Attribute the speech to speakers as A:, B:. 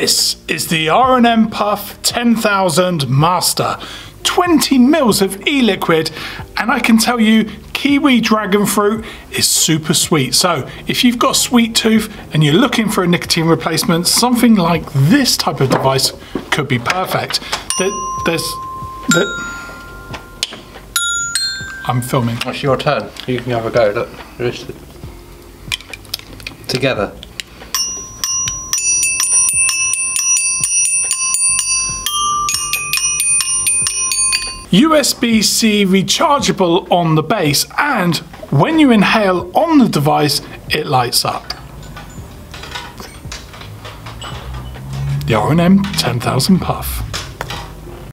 A: This is the R&M Puff 10,000 Master. 20 mils of e-liquid and I can tell you kiwi dragon fruit is super sweet so if you've got sweet tooth and you're looking for a nicotine replacement something like this type of device could be perfect there, there's there, I'm filming
B: It's your turn. You can have a go. Look, together.
A: USB-C rechargeable on the base and when you inhale on the device it lights up. The R&M 10,000 Puff.